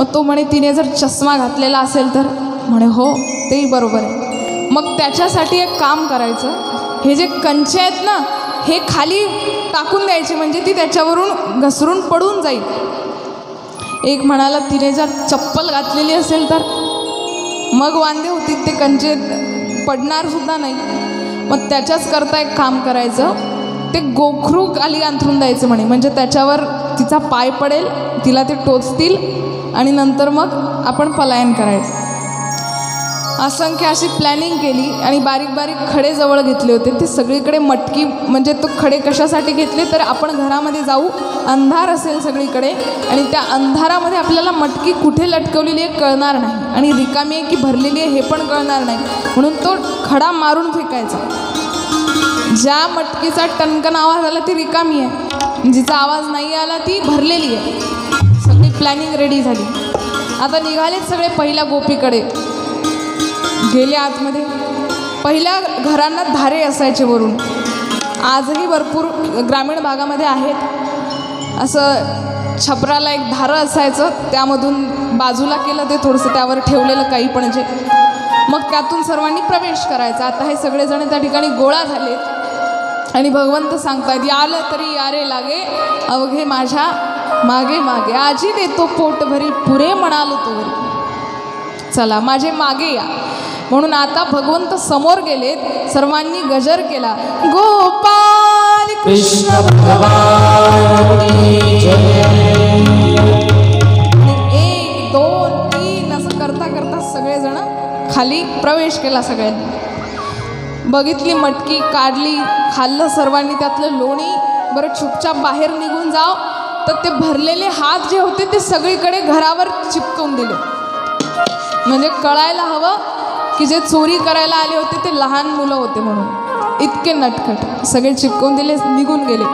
मग तो म्हणे तिने जर चष्मा घातलेला असेल तर? म्हणे हो तेही बरोबर आहे. मग त्याच्यासाठी एक काम करायचं. हे जे कंचे आहेत ना हे खाली टाकून द्यायचे म्हणजे ती त्याच्यावरून घसरून पडून जाईल. एक म्हणाला तिने जर चप्पल घातलेली असेल तर? मग वांदे होतील ते कंचे पडणारसुद्धा नाही. मग त्याच्याच करता एक काम करायचं. ते गोखरू खाली अंथरून द्यायचं म्हणे म्हणजे त्याच्यावर तिचा पाय पडेल तिला ते टोचतील आणि नंतर मग आपण पलायन करायचं. असंख्य अशी प्लॅनिंग केली आणि बारीक बारीक खडे जवळ घेतले होते. ते सगळीकडे मटकी म्हणजे तो खडे कशासाठी घेतले तर आपण घरामध्ये जाऊ अंधार असेल सगळीकडे आणि त्या अंधारामध्ये आपल्याला मटकी कुठे लटकवलेली आहे कळणार नाही. आणि रिकामी आहे की भरलेली आहे हे पण कळणार नाही. म्हणून तो खडा मारून फेकायचा. ज्या मटकीचा टणकन आवाज आला ती रिकामी आहे. जिचा आवाज नाही आला ती भरलेली आहे. प्लॅनिंग रेडी झाली. आता निघालेत सगळे पहिल्या गोपीकडे. गेले आतमध्ये. पहिल्या घरांना धारे असायचे वरून. आजही भरपूर ग्रामीण भागामध्ये आहेत. असं छपराला एक धारं असायचं त्यामधून बाजूला केलं ते थोडंसं त्यावर ठेवलेलं काही पण जे. मग त्यातून सर्वांनी प्रवेश करायचा. आता हे सगळेजण त्या ठिकाणी गोळा झालेत. आणि भगवंत सांगतायत यालं तरी यारे लागे अवघे माझ्या मागे मागे. आजी देतो पोट भरी पुरे म्हणालो तो चला माझे मागे या. म्हणून आता भगवंत समोर गेलेत. सर्वांनी गजर केला. गोपाल कृष्ण एक दोन तीन असं करता करता सगळेजण खाली प्रवेश केला सगळ्यांनी. बघितली मटकी काढली खाल्लं सर्वांनी त्यातलं लोणी. बरं चुपचाप बाहेर निघून जाव तर ते भरलेले हात जे होते ते सगळीकडे घरावर चिपकवून दिले. म्हणजे कळायला हवं की जे चोरी करायला आले होते ते लहान मुलं होते म्हणून. इतके नटखट सगळे चिपकवून दिले निघून गेले.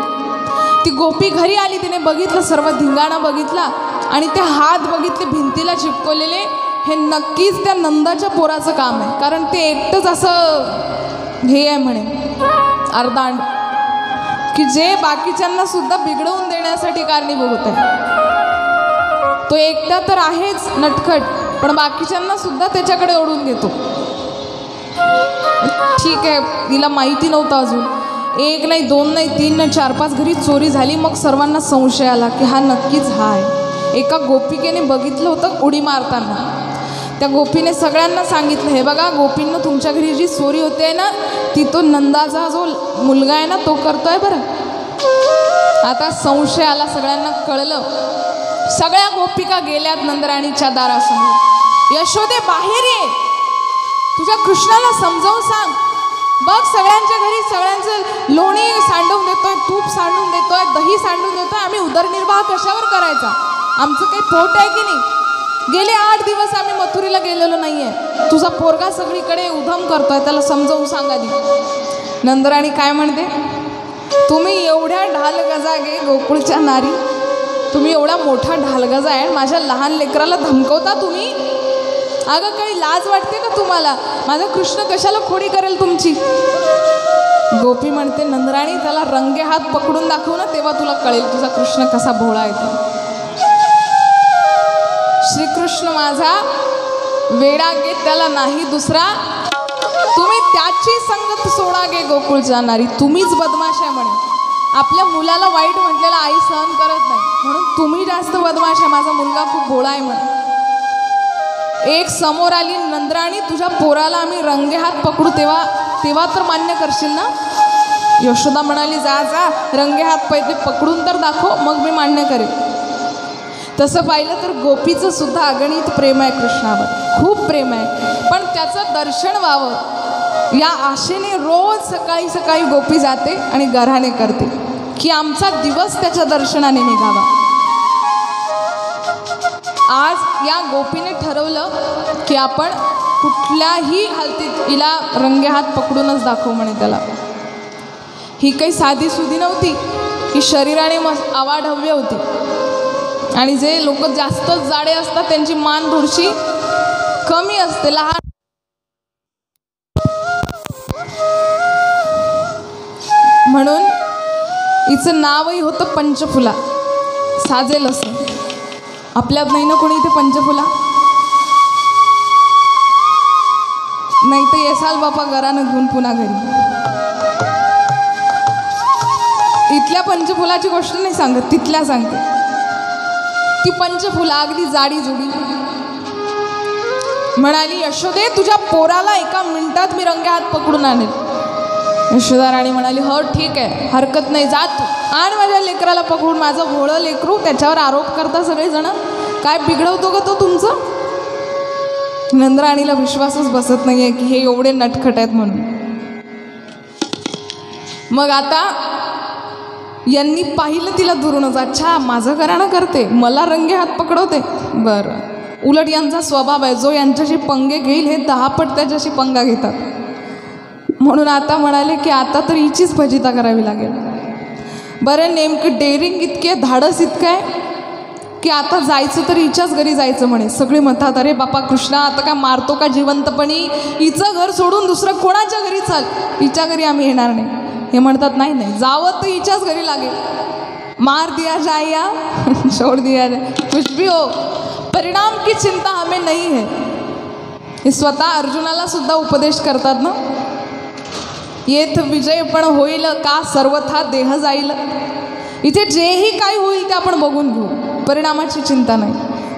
ती गोपी घरी आली तिने बघितलं सर्व धिंगाणा बघितला आणि ते हात बघितले भिंतीला चिपकवलेले. हे नक्कीच त्या नंदाच्या पोराचं काम आहे. कारण ते एकटंच असं हे आहे म्हणे. अर्धांड. की जे बाकीच्यांना सुद्धा बिघडवून देण्यासाठी कारणीभूत आहे तो एकटा तर आहेच नटखट पण बाकीच्यांना सुद्धा त्याच्याकडे ओढून घेतो. ठीक आहे तिला माहिती नव्हतं अजून. एक नाही दोन नाही तीन नाही चार पाच घरी चोरी झाली मग सर्वांना संशय आला की हा नक्कीच हा आहे. एका गोपिकेने बघितलं होतं उडी मारताना. त्या गोपीने सगळ्यांना सांगितलं हे बघा गोपींना तुमच्या घरी जी चोरी होते ना ती तो नंदाचा जो मुलगा आहे ना तो करतोय बरं. आता संशय आला सगळ्यांना कळलं. सगळ्या गोपिका गेल्यात नंदराणीच्या दारासमोर. यशोदे बाहेर ये. तुझ्या कृष्णाला समजावून सांग. बघ सगळ्यांच्या घरी सगळ्यांचं लोणी सांडवून देतोय तूप सांडून देतोय दही सांडून देतोय आम्ही उदरनिर्वाह कशावर करायचा? आमचं काही पोट आहे की नाही? गेले आठ दिवस आम्ही मथुरीला गेलेलो नाही आहे तुझा पोरगा सगळीकडे उधम करतोय त्याला समजावून सांगा दी नंदराणी काय म्हणते? तुम्ही एवढ्या ढालगजा गे गोकुळच्या नारी. तुम्ही एवढा मोठा ढालगजा आहे आणि माझ्या लहान लेकराला धमकवता तुम्ही? अगं काही लाज वाटते का तुम्हाला? माझा कृष्ण कशाला खोडी करेल तुमची? गोपी म्हणते नंदराणी त्याला रंगे हात पकडून दाखव ना तेव्हा तुला कळेल तुझा कृष्ण कसा भोळा येतो श्रीकृष्ण माझा वेडा गे त्याला नाही दुसरा. तुम्ही त्याची संगत सोडा गे गोकुळ जाणारी. तुम्हीच बदमाश आहे म्हणे. आपल्या मुलाला वाईट म्हटलेलं आई सहन करत नाही. म्हणून तुम्ही जास्त बदमाश आहे. माझा मुलगा खूप भोळा आहे म्हणे. एक समोर आली नंद्राणी तुझ्या पोराला आम्ही रंगे हात पकडू तेव्हा तेव्हा तर मान्य करशील ना? यशोदा म्हणाली जा जा रंगे हात पहिले पकडून तर दाखव मग मी मान्य करेन. तसं पाहिलं तर गोपीचं सुद्धा अगणित प्रेम आहे कृष्णावर. खूप प्रेम आहे. पण त्याचं दर्शन व्हावं. या आशेने रोज सकाळी सकाळी गोपी जाते आणि गऱ्हाणे करते. की आमचा दिवस त्याच्या दर्शनाने निघावा. आज या गोपीने ठरवलं की आपण कुठल्याही हालतीत हिला रंगे हात पकडूनच दाखवू म्हणे त्याला. ही काही साधी सुधी नव्हती. ही शरीराने मस आवाढव्य होती. आणि जे लोक जास्त जाडे असतात त्यांची मान थोडीशी कमी असते. लहान म्हणून हिचं नावही होतं पंचफुला. साजेल असं. आपल्यात नाही ना कोणी इथे पंचफुला? नाही तर येसाल बापा घरानं घेऊन पुन्हा घरी. इथल्या पंचफुलाची गोष्ट नाही सांगत तिथल्या सांगते. ती पंचफुला अगदी जाडी जुडी. म्हणाली यशोदे तुझ्या पोराला एका मिनिटात मी रंगे हात पकडून आणेल. यशोदा राणी म्हणाली हो ठीक आहे हरकत नाही जात आणि माझ्या लेकराला पकडून माझं भोळं लेकरू त्याच्यावर आरोप करता सगळेजण. काय बिघडवतो का तो तुमचं? नंदराणीला विश्वासच बसत नाही आहे की हे एवढे नटखट आहेत म्हणून. मग आता यांनी पाहिलं तिला दुरूनच अच्छा माझं घराणं करते. मला रंगे हात पकडवते. बरं. उलट यांचा स्वभाव आहे. जो यांच्याशी पंगे घेईल हे दहापट त्याच्याशी पंगा घेतात. म्हणून आता म्हणाले की आता तर हिचीच भजिता करावी लागेल. बरं नेमकं डेअरिंग इतके धाडस इतकं आहे की आता जायचं तर हिच्याच घरी जायचं म्हणे. सगळी म्हणतात अरे बापा कृष्णा आता काय मारतो का जिवंतपणी? हिचं घर सोडून दुसरं कोणाच्या घरी चाल? हिच्या घरी आम्ही येणार नाही. हे म्हणतात नाही नाही जावं तर हिच्याच घरी लागेल. मार दिया जाया छोड़ दिया जाए कुछ भी हो परिणाम की चिंता हमें नहीं है. हे स्वतः अर्जुनाला सुद्धा उपदेश करतात ना? येथ विजय पण होईल का? सर्वथा देह जाईल. इथे जेही काही होईल ते आपण बघून घेऊ. परिणामाची चिंता नाही.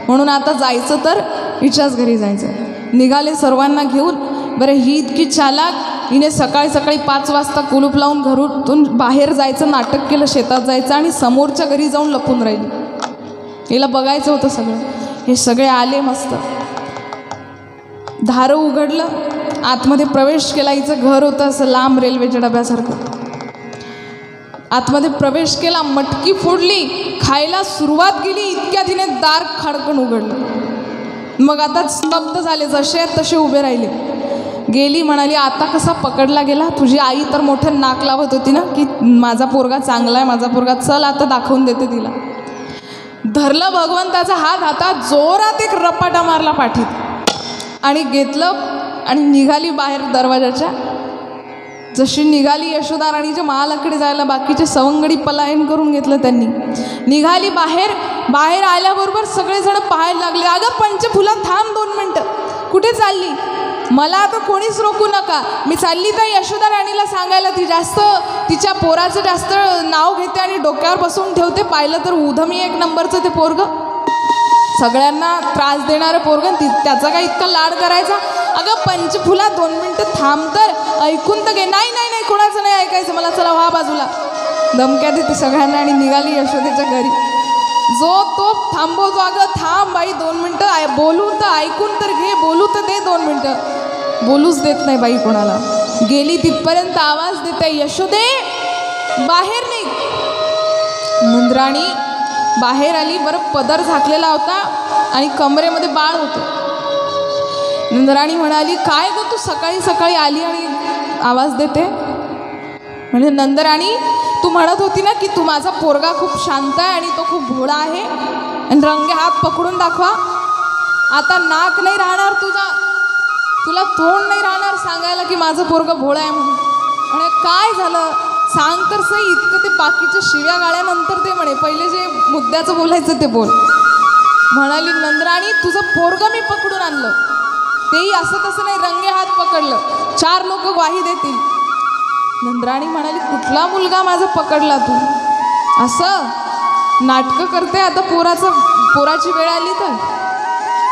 म्हणून आता जायचं तर हिच्याच घरी जायचं. निघाले सर्वांना घेऊन. बरं ही इतकी चालाक हिने सकाळी सकाळी पाच वाजता कुलूप लावून घरून बाहेर जायचं नाटक केलं शेतात जायचं आणि समोरच्या घरी जाऊन लपून राहिली. हिला बघायचं होतं सगळं. हे सगळे आले मस्त. धारं उघडलं आतमध्ये प्रवेश केला हिचं घर होतं असं लांब रेल्वेच्या डब्यासारखं. आतमध्ये प्रवेश केला मटकी फोडली खायला सुरुवात केली इतक्या तिने दार खडकन उघडलं. मग आता स्तब्ध झाले जसे आहेत तसे उभे राहिले. गेली म्हणाली आता कसा पकडला गेला? तुझी आई तर मोठं नाक लावत होती ना की माझा पोरगा चांगला आहे माझा पोरगा चल आता दाखवून देते तिला. धरलं भगवंताचा हात आता जोरात एक रपाटा मारला पाठीत. आणि घेतलं आणि निघाली बाहेर दरवाजाच्या. जशी निघाली यशोदा राणीच्या महालाकडे जायला बाकीचे सवंगडी पलायन करून घेतलं त्यांनी. निघाली बाहेर बाहेर आल्याबरोबर सगळेजण पाहायला लागले अगं पंचफुला थांब दोन मिनटं. कुठे चालली? मला आता कोणीच रोखू नका. मी चालली तर यशोदा राणीला सांगायला ती जास्त तिच्या पोराचं जास्त नाव घेते आणि डोक्यावर बसून ठेवते. पाहिलं तर उधमी एक नंबरचं ते पोरगं. सगळ्यांना त्रास देणारं पोरगं ती त्याचा काय इतका लाड करायचा? अगं पंचफुला दोन मिनटं थांब तर. ऐकून तर घे. नाही नाही नाही कोणाचं नाही ऐकायचं. मला चला व्हा बाजूला. धमक्या देते सगळ्यांना आणि निघाली यशोदेच्या घरी. जो तो थांबवतो. अगं थांब बाई दोन मिनटं. आय बोलू तर ऐकून तर घे. बोलू तर दे दोन मिनटं. बोलूच देत नाही बाई कोणाला. गेली तिथपर्यंत आवाज देते यशोदे बाहेर निघ. मुंद्राणी बाहेर आली बरं पदर झाकलेला होता आणि कमरेमध्ये बाळ होतं. नंदराणी म्हणाली काय गं तू सकाळी सकाळी आली आणि आवाज देते? म्हणजे नंदराणी तू म्हणत होती ना की तू माझा पोरगा खूप शांत आहे आणि तो खूप भोळा आहे. आणि रंगे हात पकडून दाखवा. आता नाक नाही राहणार तुझा. तुला तोंड नाही राहणार सांगायला की माझं पोरगं भोळं आहे म्हणून. म्हणे काय झालं? सांग तर सही इतकं ते बाकीच्या शिव्या गाळ्यानंतर ते म्हणे पहिले जे मुद्द्याचं बोलायचं ते बोल. म्हणाली नंदराणी तुझं पोरगं मी पकडून आणलं. तेही असं तसं नाही रंगे हात पकडलं. चार लोक ग्वाही देतील. नंदराणी म्हणाली कुठला मुलगा माझा पकडला तू? असं? नाटकं करते आता पोराचं पोराची वेळ आली तर?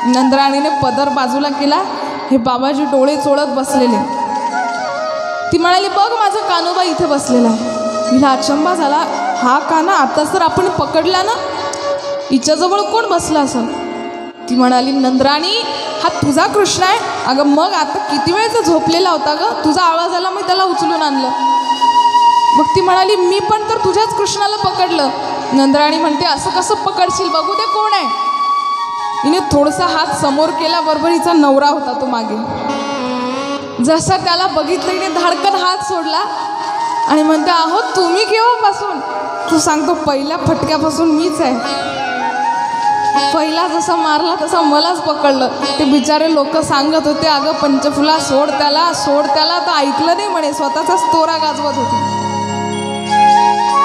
नंदराणीने पदर बाजूला केला. हे बाबाजी डोळे चोळत बसलेले. ती म्हणाली बघ माझा कानोबा इथे बसलेला आहे. हिला अचंबा झाला हा काना आता तर आपण पकडला ना? हिच्याजवळ कोण बसला असं ती म्हणाली नंदराणी हा तुझा कृष्ण आहे? अगं मग आता किती वेळचा झोपलेला होता गं? तुझा आवाज आला मी त्याला उचलून आणलं. मग ती म्हणाली मी पण तर तुझ्याच कृष्णाला पकडलं. नंदराणी म्हणते असं कसं पकडशील? बघू दे कोण आहे. हिने थोडासा हात समोर केल्याबरोबर हिचा नवरा होता तो मागे. जसं त्याला बघितलं हिने धाडकन हात सोडला आणि म्हणते आहो तुम्ही केव्हापासून? तू सांगतो पहिल्या फटक्यापासून मीच आहे. पहिला जसा मारला तसा मलाच पकडलं. ते बिचारे लोक सांगत होते अगं पंचफुला सोड त्याला सोड त्याला. तर ऐकलं नाही म्हणे स्वतःचाच तोरा गाजवत होती.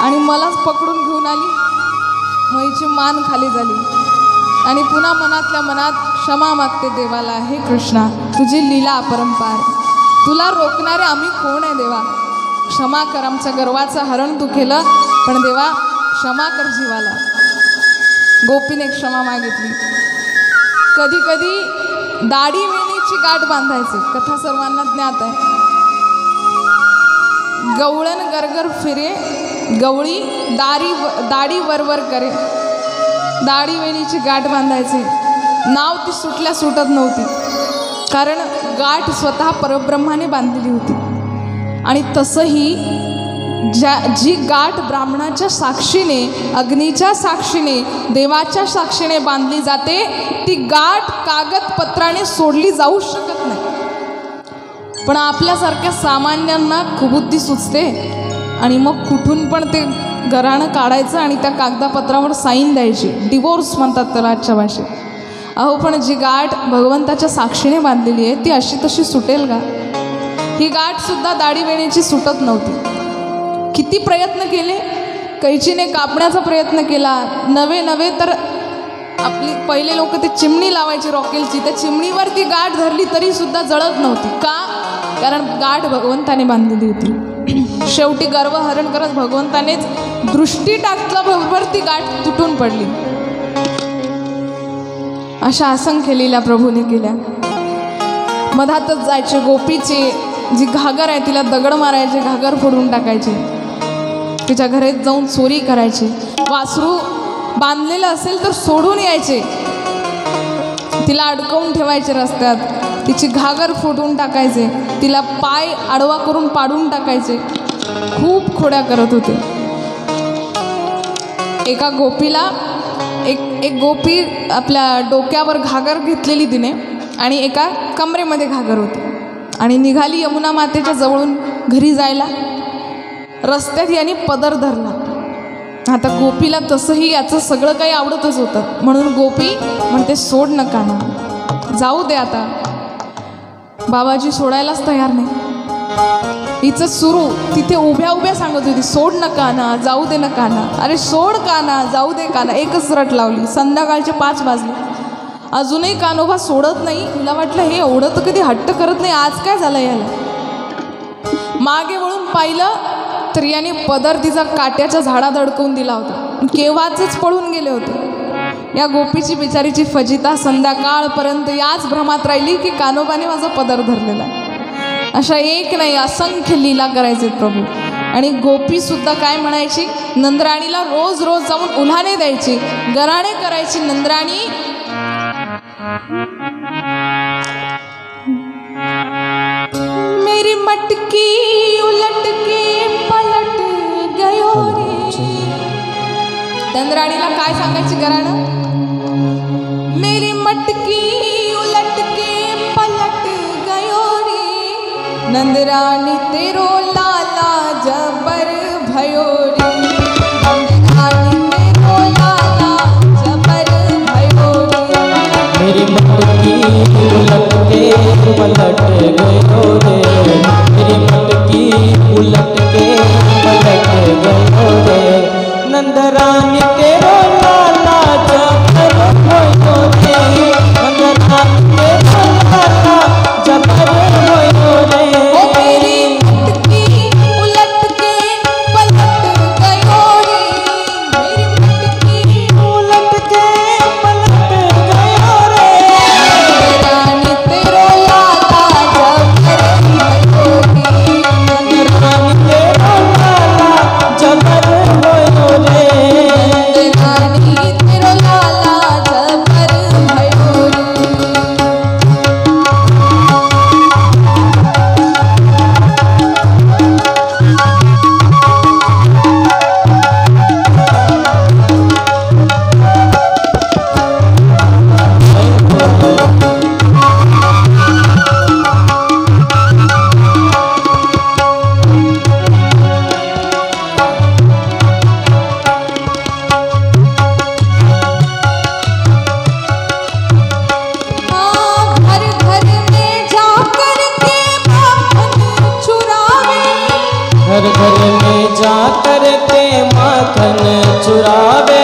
आणि मलाच पकडून घेऊन आली. मैची मान खाली झाली. आणि पुन्हा मनातल्या मनात क्षमा मागते देवाला हे कृष्णा तुझी लीला अपरंपार. तुला रोखणारे आम्ही कोण आहे देवा? क्षमा कर आमच्या गर्वाचं हरण तू केलं पण देवा क्षमा कर जीवाला. गोपीने क्षमा मागितली. कधी कधी दाढी वेणीची गाठ बांधायची कथा सर्वांना ज्ञात आहे. गवळण गरगर फिरे गवळी दारी दाढी वरवर करे. दाढी वेणीची गाठ बांधायची. नाव ती सुटल्या सुटत नव्हती. कारण गाठ स्वतः परब्रह्माने बांधलेली होती. आणि तसंही ज्या जी गाठ ब्राह्मणाच्या साक्षीने अग्नीच्या साक्षीने देवाच्या साक्षीने बांधली जाते ती गाठ कागदपत्राने सोडली जाऊ शकत नाही. पण आपल्यासारख्या सामान्यांना कुबुद्धी सुचते. आणि मग कुठून पण ते घराणं काढायचं आणि त्या कागदापत्रावर साईन द्यायची. डिवोर्स म्हणतात त्याला आजच्या भाषेत. अहो पण जी गाठ भगवंताच्या साक्षीने बांधलेली आहे ती अशी तशी सुटेल का? ही गाठसुद्धा दाढी वेणीची सुटत नव्हती. किती प्रयत्न केले? कैचीने कापण्याचा प्रयत्न केला. नवे नवे तर आपली पहिले लोक ते चिमणी लावायची रॉकेलची. त्या चिमणीवर ती गाठ धरली तरीसुद्धा जळत नव्हती. का? कारण गाठ भगवंताने बांधलेली होती. शेवटी गर्वहरण करत भगवंतानेच दृष्टी टाकल्याबरोबर ती गाठ तुटून पडली. अशा असंख्य लीला प्रभूने केल्या. मधातच जायचे गोपीचे जी घागर आहे तिला दगड मारायचे घागर फोडून टाकायचे. तिच्या घरात जाऊन चोरी करायची. वासरू बांधलेलं असेल तर सोडून यायचे. तिला अडकवून ठेवायचे रस्त्यात. तिची घागर फुटून टाकायचे. तिला पाय आडवा करून पाडून टाकायचे. खूप खोड्या करत होते. एका गोपीला एक एक गोपी आपल्या डोक्यावर घागर घेतलेली तिने आणि एका कमरेमध्ये घागर होती. आणि निघाली यमुना मातेच्या जवळून घरी जायला. रस्त्यात याने पदर धरला. आता गोपीला तसंही याचं सगळं काही आवडतच होतं. म्हणून गोपी म्हणते सोड नका ना. जाऊ दे आता. बाबाजी सोडायलाच तयार नाही. हिचं सुरू. तिथे उभ्या उभ्या सांगत होती सोड ना ना जाऊ दे ना ना अरे सोड का ना जाऊ दे काना एकच रट लावली. संध्याकाळचे पाच वाजले. अजूनही कानोबा सोडत नाही. मला वाटलं हे एवढं तर कधी हट्ट करत नाही. आज काय झालं याला? मागे वळून पाहिलं तर याने पदर तिचा काट्याच्या झाडात अडकवून दिला होता. केव्हाच पळून गेले होते. या गोपीची बिचारीची फजिता संध्याकाळपर्यंत याच भ्रमात राहिली की कानोबाने माझा पदर धरलेला आहे. अशा एक नाही असंख्य लीला करायचे प्रभू. आणि गोपीसुद्धा काय म्हणायची? नंदराणीला रोज रोज जाऊन उल्हाणे द्यायची. गराणे करायची नंदराणी. मेरी मटकी उलट के पलट गयो रे। नंदराणीला काय सांगायची गराणं? मेरी मटकी उलट के पलट गयो रे। नंदरानी तेरो लाला जबर भयो रे। नंदरानी तेरो लाला जबर भयो रे। मेरी मटकी उलट के पलट गयो रे। में जा माखन चुरावे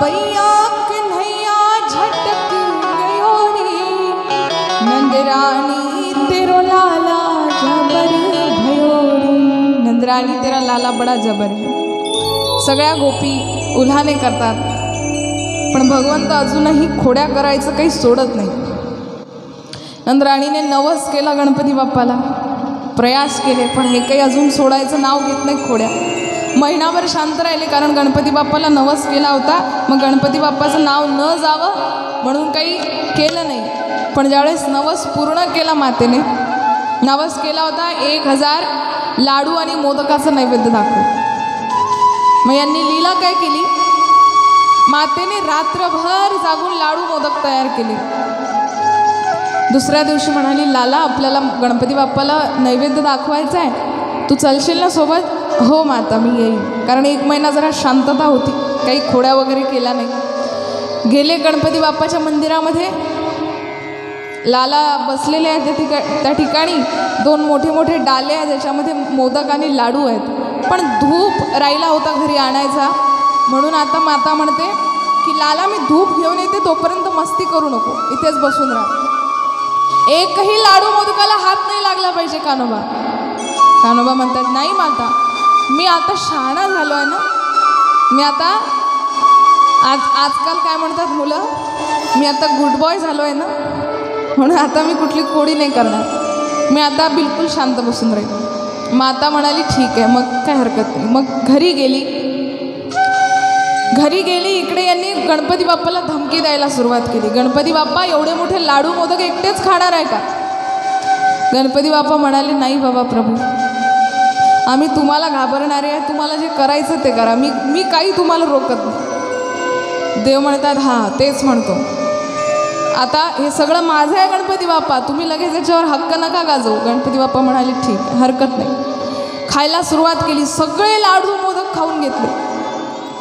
बैया कन्हैया झटक गयो रे नंदरानी तेरो लाला जबर भयो रे नंदरानी तेरा लाला बडा जबर है। सगळ्या गोपी उल्हाने करतात पण भगवंत अजूनही खोड्या करायचं काही सोडत नाही. नंदराणीने नवस केला गणपती बाप्पाला प्रयास केले पण हे काही अजून सोडायचं नाव घेत नाही खोड्या. महिनाभर शांत राहिले कारण गणपती बाप्पाला नवस केला होता. मग गणपती बाप्पाचं नाव न जावं म्हणून काही केलं नाही. पण ज्यावेळेस नवस पूर्ण केला मातेने नवस केला होता एक हजार लाडू आणि मोदकाचं नैवेद्य दाखवलं मग यांनी लीला काय केली? मातेने रात्रभर जागून लाडू मोदक तयार केले. दुसऱ्या दिवशी म्हणाली लाला आपल्याला गणपती बाप्पाला नैवेद्य दाखवायचा आहे तू चलशील ना सोबत? हो माता मी येईन. कारण एक महिना जरा शांतता होती. काही खोड्या वगैरे केला नाही. गेले गणपती बाप्पाच्या मंदिरामध्ये. लाला बसलेले आहेत त्या ठिका त्या ठिकाणी. दोन मोठे मोठे डाले आहेत ज्याच्यामध्ये मोदक आणि लाडू आहेत. पण धूप राहिला होता घरी आणायचा. म्हणून आता माता म्हणते की लाला मी धूप घेऊन येते तोपर्यंत मस्ती करू नको. इथेच बसून राहा. एकही लाडू मोदकाला हात नाही लागला पाहिजे कानोबा कानोबा म्हणतात नाही माता मी आता शहाणा झालो आहे ना? मी आता आज आजकाल काय म्हणतात मुलं? मी आता गुड बॉय झालो आहे ना? म्हणून आता मी कुठली कोडी नाही करणार. मी आता बिलकुल शांत बसून राहील माता म्हणाली ठीक आहे मग काय हरकत नाही. मग घरी गेली. घरी गेली इकडे यांनी गणपती बाप्पाला धमकी द्यायला सुरुवात केली. गणपती बाप्पा एवढे मोठे लाडू मोदक एकटेच खाणार आहे का? गणपती बाप्पा म्हणाले नाही बाबा प्रभू आम्ही तुम्हाला घाबरणारे आहे तुम्हाला जे करायचं ते करा. मी मी काही तुम्हाला रोकत नाही. देव म्हणतात हां तेच म्हणतो. आता हे सगळं माझं आहे गणपती बाप्पा. तुम्ही लगेच याच्यावर हक्क नका गाजवू. गणपती बाप्पा म्हणाले ठीक हरकत नाही. खायला सुरुवात केली. सगळे लाडू मोदक खाऊन घेतले.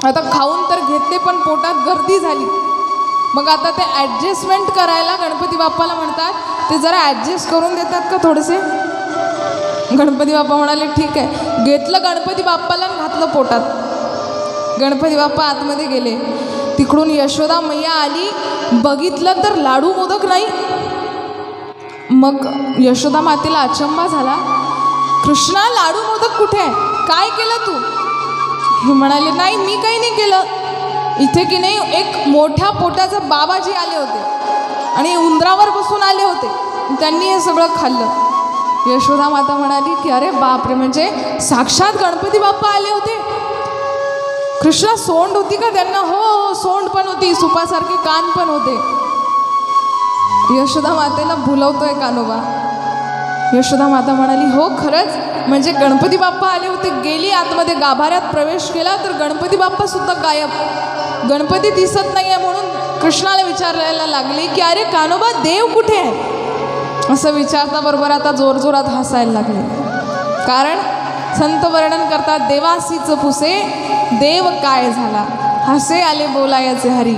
आता खाऊन तर घेतले पण पोटात गर्दी झाली. मग आता ते ॲडजस्टमेंट करायला गणपती बाप्पाला म्हणतात ते जरा ॲडजस्ट करून देतात का थोडेसे? गणपती बाप्पा म्हणाले ठीक आहे. घेतलं गणपती बाप्पाला आणि घातलं पोटात. गणपती बाप्पा आतमध्ये गेले. तिकडून यशोदा मैया आली. बघितलं तर लाडू मोदक नाही. मग यशोदा मातेला अचंबा झाला. कृष्णा लाडू मोदक कुठे आहे? काय केलं तू? हे म्हणाले नाही मी काही नाही केलं. इथे की नाही एक मोठ्या पोटाचे बाबाजी आले होते आणि उंदरावर बसून आले होते. त्यांनी हे सगळं खाल्लं. यशोदा माता म्हणाली की अरे बापरे म्हणजे साक्षात गणपती बाप्पा आले होते. कृष्णा सोंड होती का त्यांना? हो, हो हो सोंड पण होती. सुपासारखे कान पण होते. यशोदा मातेला भुलवतोय कानोबा. यशोदा माता म्हणाली हो खरंच? म्हणजे गणपती बाप्पा आले होते गेली आतमध्ये गाभाऱ्यात प्रवेश केला तर गणपती बाप्पा सुद्धा गायब. गणपती दिसत नाही आहे म्हणून कृष्णाला विचारायला लागले की अरे कानोबा देव कुठे आहे? असं विचारता बरोबर आता जोरजोरात हसायला लागले. कारण संत वर्णन करतात देवासीचं पुसे देव काय झाला? हसे आले बोलायचे हरी.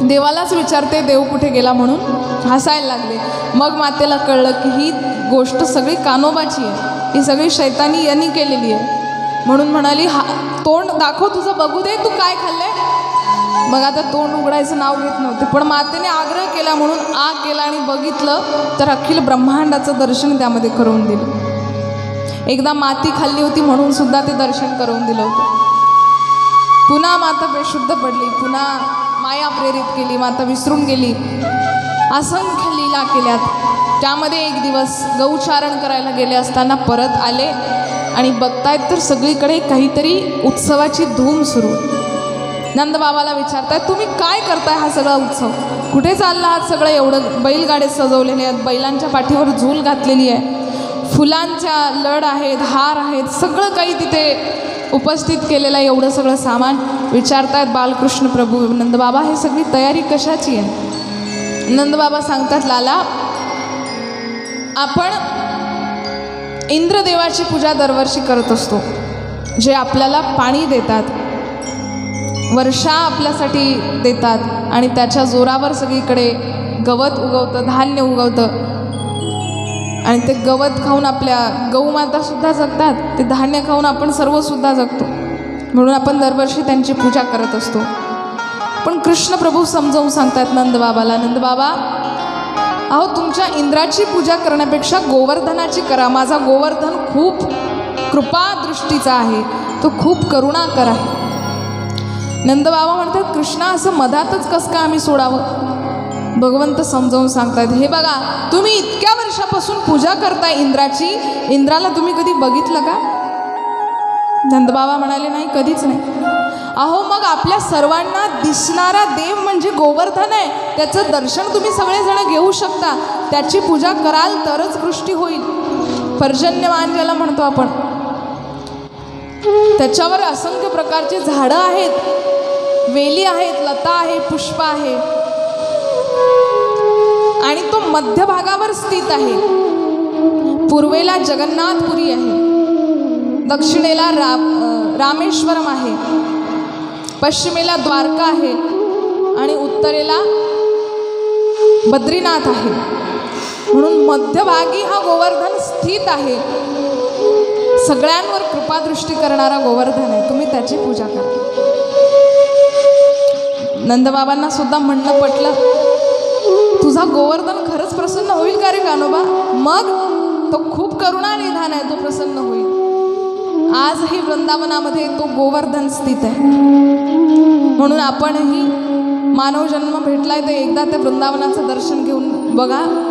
देवालाच विचारते देव कुठे गेला म्हणून? हसायला लागले. मग मातेला कळलं की ही गोष्ट सगळी कानोबाची आहे. ही सगळी शैतानी यांनी केलेली आहे. म्हणून म्हणाली हा तोंड दाखव तुझं बघू दे तू काय खाल्लंय? मग आता तोंड उघडायचं नाव घेत नव्हते. पण मातेने आग्रह केला म्हणून आग केला आणि बघितलं तर अखिल ब्रह्मांडाचं दर्शन त्यामध्ये करून दिलं. एकदा माती खाल्ली होती म्हणून सुद्धा ते दर्शन करून दिलं होतं. पुन्हा माता बेशुद्ध पडली पुन्हा माया प्रेरित केली माता विसरून गेली. असंख्य लीला केल्यात. त्यामध्ये एक दिवस गौचारण करायला गेले असताना परत आले आणि बघतायत तर सगळीकडे काहीतरी उत्सवाची धूम सुरू. नंदबाबाला विचारताय तुम्ही काय करताय हा सगळा उत्सव? कुठे चालला आहात सगळं एवढं बैलगाडे सजवलेले आहेत बैलांच्या पाठीवर झूल घातलेली आहे फुलांच्या लड आहेत हार आहेत सगळं काही तिथे उपस्थित केलेलं आहे एवढं सगळं सामान? विचारतायत बालकृष्ण प्रभू. नंदबाबा हे सगळी तयारी कशाची आहे? नंदबाबा सांगतात लाला आपण इंद्रदेवाची पूजा दरवर्षी करत असतो जे आपल्याला पाणी देतात. वर्षा आपल्यासाठी देतात आणि त्याच्या जोरावर सगळीकडे गवत उगवतं धान्य उगवतं. आणि ते गवत खाऊन आपल्या गौमातासुद्धा जगतात ते धान्य खाऊन आपण सर्वसुद्धा जगतो. म्हणून आपण दरवर्षी त्यांची पूजा करत असतो. पण कृष्ण प्रभू समजावून सांगतात नंदबाबाला नंदबाबा अहो तुमच्या इंद्राची पूजा करण्यापेक्षा गोवर्धनाची करा. माझा गोवर्धन खूप कृपा दृष्टीचा आहे. तो खूप करुणाकर आहे. नंदबाबा म्हणतात कृष्णा असं मधातच कसं का आम्ही सोडावं? भगवंत समजावून सांगतात हे बघा तुम्ही इतक्या वर्षापासून पूजा करताय इंद्राची इंद्राला तुम्ही कधी बघितलं का? नंदबाबा म्हणाले नाही कधीच नाही. अहो मग आपल्या सर्वांना दिसणारा देव म्हणजे गोवर्धन आहे त्याचं दर्शन तुम्ही सगळेजण घेऊ शकता त्याची पूजा कराल तरच वृष्टी होईल. पर्जन्यमान ज्याला म्हणतो आपण त्याच्यावर असंख्य प्रकारचे झाडं आहेत. वेली आहेत लता आहे पुष्प आहे. आणि तो मध्यभागावर स्थित आहे. पूर्वेला जगन्नाथपुरी आहे. दक्षिणेला रा रामेश्वरम आहे. पश्चिमेला द्वारका आहे. आणि उत्तरेला बद्रीनाथ आहे. म्हणून मध्यभागी हा गोवर्धन स्थित आहे. सगळ्यांवर कृपादृष्टी करणारा गोवर्धन आहे. तुम्ही त्याची पूजा करा. नंदबाबांना सुद्धा म्हणणं पटलं. तुझा गोवर्धन खरंच प्रसन्न होईल का रे कानोबा? मग तो खूप करुणा निधान आहे तो प्रसन्न होईल. आजही वृंदावनामध्ये तो गोवर्धन स्थित आहे. म्हणून आपणही मानव जन्म भेटलाय ते एकदा त्या वृंदावनाचं दर्शन घेऊन बघा.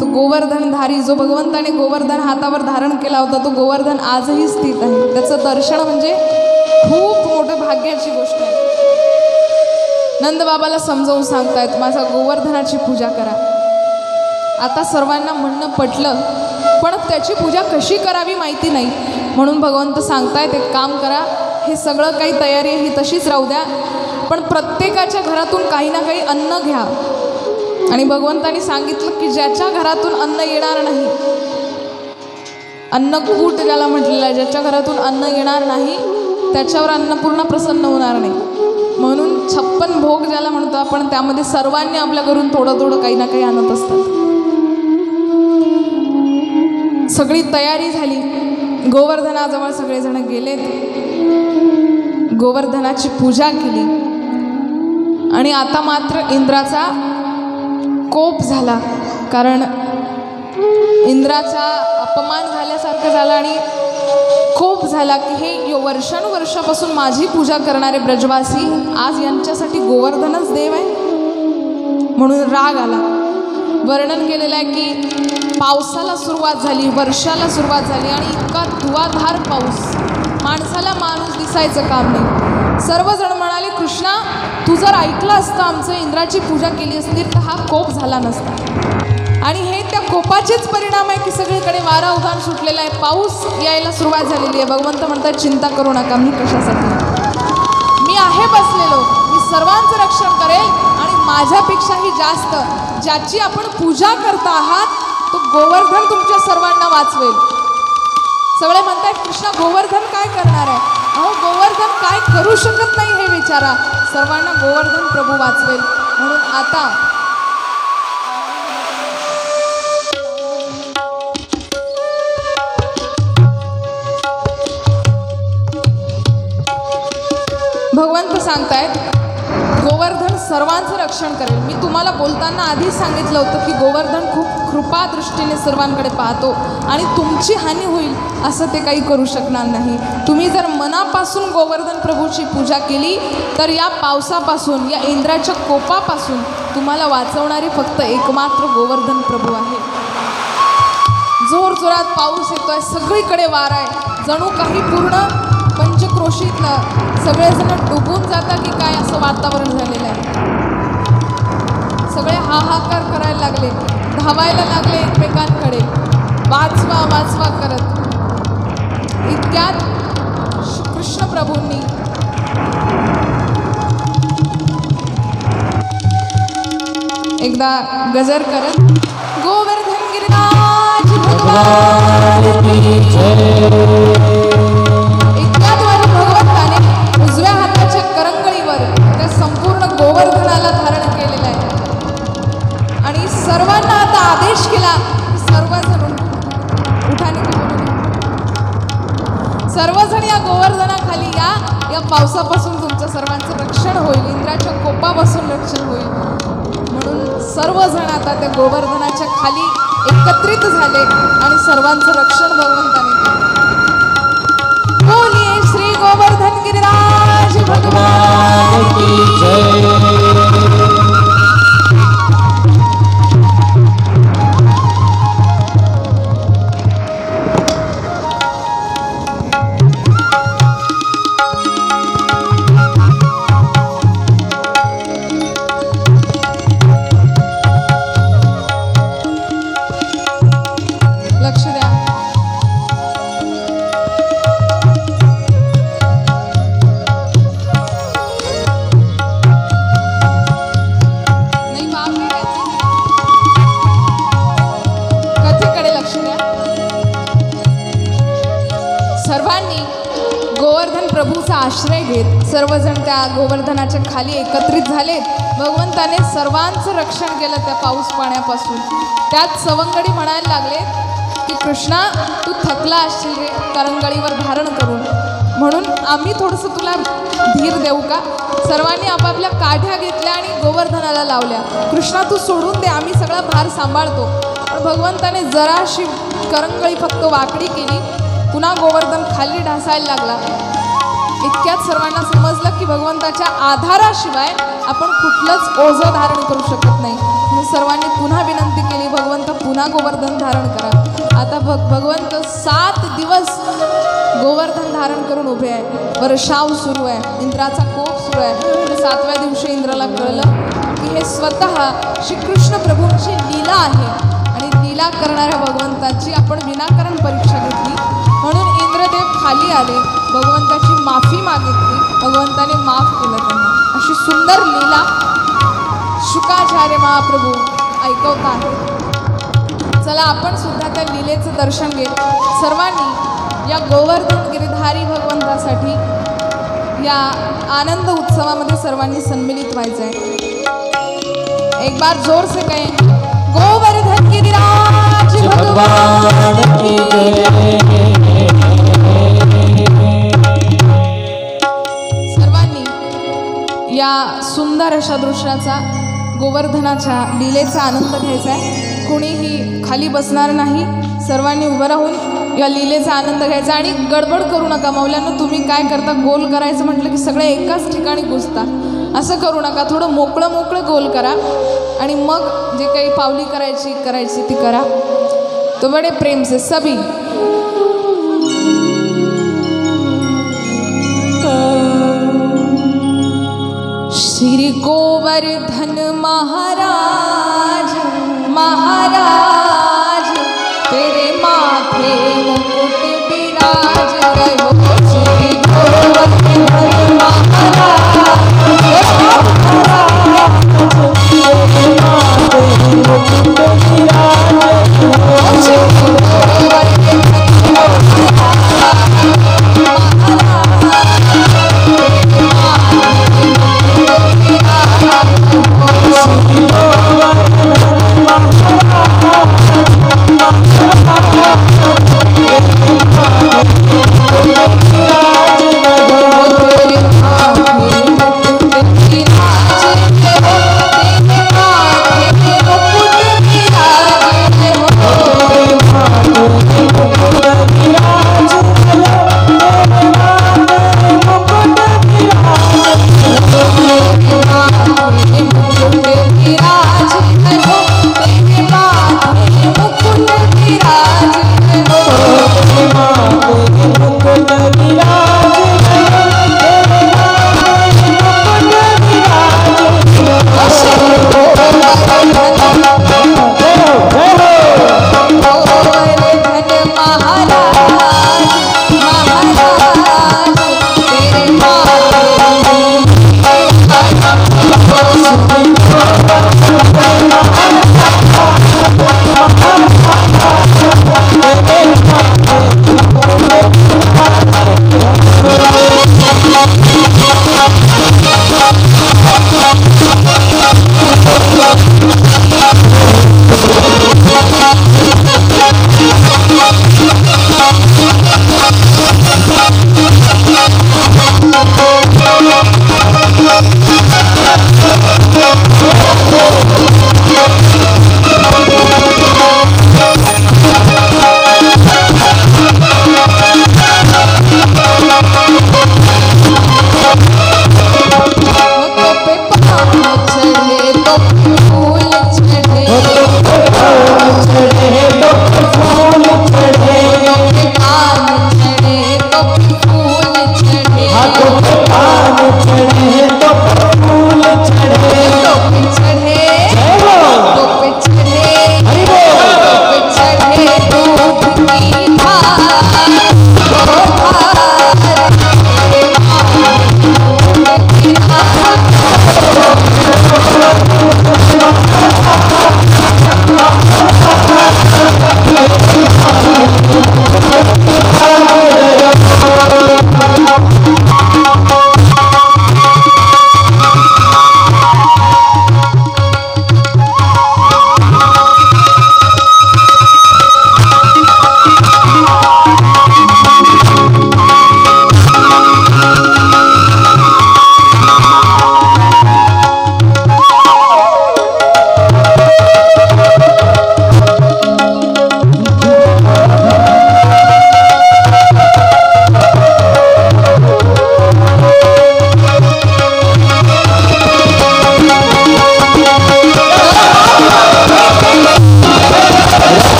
तो गोवर्धनधारी जो भगवंताने गोवर्धन हातावर धारण केला होता तो गोवर्धन आजही स्थित आहे. त्याचं दर्शन म्हणजे खूप मोठं भाग्याची गोष्ट आहे. नंदबाबाला समजावून सांगतायत माझा गोवर्धनाची पूजा करा. आता सर्वांना म्हणणं पटलं पण त्याची पूजा कशी करावी माहिती नाही. म्हणून भगवंत सांगतायत एक काम करा हे सगळं काही तयारी आहे ही तशीच राहू द्या पण प्रत्येकाच्या घरातून काही ना काही अन्न घ्या. आणि भगवंतानी सांगितलं की ज्याच्या घरातून अन्न येणार नाही अन्नकूट ज्याला म्हटलेलं आहे ज्याच्या घरातून अन्न येणार नाही त्याच्यावर अन्नपूर्ण प्रसन्न होणार नाही. म्हणून छप्पन भोग ज्याला म्हणतो आपण त्यामध्ये सर्वांनी आपल्या घरून थोडं थोडं काही ना काही आणत असतात. सगळी तयारी झाली. गोवर्धनाजवळ सगळेजण गेलेत. गोवर्धनाची पूजा केली. आणि आता मात्र इंद्राचा कोप झाला. कारण इंद्राचा अपमान झाल्यासारखं झाला आणि कोप झाला की हे वर्षानुवर्षापासून माझी पूजा करणारे ब्रजवासी आज यांच्यासाठी गोवर्धनच देव आहे. म्हणून राग आला. वर्णन केलेलं आहे की पावसाला सुरुवात झाली वर्षाला सुरुवात झाली आणि इतका धुवाधार पाऊस. माणसाला माणूस दिसायचं काम नाही. सर्वजण कृष्णा तू जर ऐकलं असतं आमचं इंद्राची पूजा केली असती तर हा कोप झाला नसता. आणि हे त्या कोपाचेच परिणाम आहे की सगळीकडे वारा उधाण सुटलेला आहे. पाऊस यायला सुरुवात झालेली आहे. भगवंत म्हणतात चिंता करू नका मी कशासाठी? मी आहे बसलेलो. मी सर्वांचं रक्षण करेल आणि माझ्यापेक्षाही जास्त. ज्याची आपण पूजा करता आहात तो गोवर्धन तुमच्या सर्वांना वाचवेल. सगळे म्हणतात कृष्णा गोवर्धन काय करणार आहे? अहो गोवर्धन काय करू शकत नाही हे विचारा. सर्वांना गोवर्धन प्रभू वाचवेल. म्हणून आता भगवंत सांगतायत गोवर्धन सर्वांचं रक्षण करेल. मी तुम्हाला बोलताना आधीच सांगितलं होतं की गोवर्धन खूप कृपा दृष्टीने सर्वांकडे पाहतो आणि तुमची हानी होईल. असं ते काही करू शकणार नाही. तुम्ही जर मनापासून गोवर्धन प्रभूची पूजा केली तर या पावसापासून या इंद्राच्या कोपापासून तुम्हाला वाचवणारे फक्त एकमात्र गोवर्धन प्रभू आहे. जोर जोरात पाऊस आहे सगळीकडे वारा आहे. जणू काही पूर्ण पंचक्रोशीतलं सगळेजण डुबून जातात की काय असं वातावरण झालेलं आहे. सगळे हाहाकार करायला लागले. धावायला लागले एकमेकांकडे. वाचवा वाचवा करत. त्यात श्री प्रभूंनी. एकदा गजर करत गोवर्धन गिरिराज भगवान. भगवान इतक्याद्वारे भगवंताने उजव्या हाताच्या करंगळीवर त्या संपूर्ण गोवर्धनाला धारण केलेलं आहे. आणि सर्वांना आता आदेश केला सर्वजण या गोवर्धनाखाली या या पावसापासून तुमचं सर्वांचं रक्षण होईल इंद्राच्या कोपापासून रक्षण होईल. म्हणून सर्वजण आता त्या गोवर्धनाच्या खाली एकत्रित झाले आणि सर्वांचं रक्षण भगवंताने केलं. श्री गोवर्धन गिरिराज भगवान भगवान की जय. घेत सर्वजण त्या गोवर्धनाच्या खाली एकत्रित झाले भगवंताने सर्वांचं रक्षण केलं त्या पाऊस पाण्यापासून. त्यात सवंगडी म्हणायला लागले की कृष्णा तू थकला असशील रे करंगळीवर धारण करून. म्हणून आम्ही थोडंसं तुला धीर देऊ का? सर्वांनी आपापल्या काठ्या घेतल्या आणि गोवर्धनाला लावल्या. कृष्णा तू सोडून दे आम्ही सगळा भार सांभाळतो. पण भगवंताने जराशी करंगळी फक्त वाकडी केली. पुन्हा गोवर्धन खाली ढासायला लागला. इतक्यात सर्वांना समजलं की भगवंताच्या आधाराशिवाय आपण कुठलंच ओझं धारण करू शकत नाही. म्हणून सर्वांनी पुन्हा विनंती केली भगवंत पुन्हा गोवर्धन धारण करा. आता भग भगवंत सात दिवस गोवर्धन धारण करून उभे आहे. वर्षाव सुरू आहे. इंद्राचा कोप सुरू आहे. तर सातव्या दिवशी इंद्राला कळलं की हे स्वतः श्रीकृष्ण प्रभूंची लीला आहे. आणि लीला करणाऱ्या भगवंताची आपण विनाकारण परीक्षा घेतली. इंद्रदेव खाली आले भगवंताची माफी मागितली भगवंताने माफ केलं त्यांना. अशी सुंदर लीला शुकाचार्य महाप्रभू ऐकवत आहेत चला आपण सुद्धा त्या लीलेचं दर्शन घेत सर्वांनी या गोवर्धन गिरिधारी भगवंतासाठी या आनंद उत्सवामध्ये सर्वांनी सम्मिलित व्हायचं आहे एक बार जोर से कहें गोवर्धन गिरिराज भगवान की जय. या सुंदर अशा दृश्याचा गोवर्धनाच्या लीलेचा आनंद घ्यायचा आहे. कुणीही खाली बसणार नाही. सर्वांनी उभं राहून या लीलेचा आनंद घ्यायचा आणि गडबड करू नका. मौल्यानं तुम्ही काय करता? गोल करायचं म्हटलं की सगळे एकाच ठिकाणी घुसता असं करू नका. थोडं मोकळं मोकळं गोल करा आणि मग जे काही पावली करायची करायची ती करा. तो बडे प्रेम से सभी श्री गोवर्धन महाराज महाराज तेरे माथे मुकुट विराज रहो श्री गोवर्धन महाराज महाराज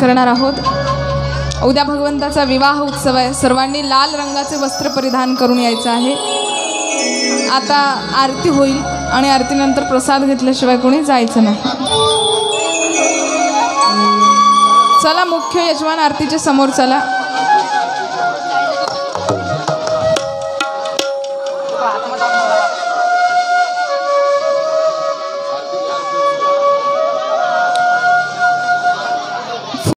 करणार आहोत. उद्या भगवंताचा विवाह उत्सव आहे. सर्वांनी लाल रंगाचे वस्त्र परिधान करून यायचं आहे. आता आरती होईल आणि आरतीनंतर प्रसाद घेतल्याशिवाय कोणी जायचं नाही. चला मुख्य यजमान आरतीच्या समोर चला.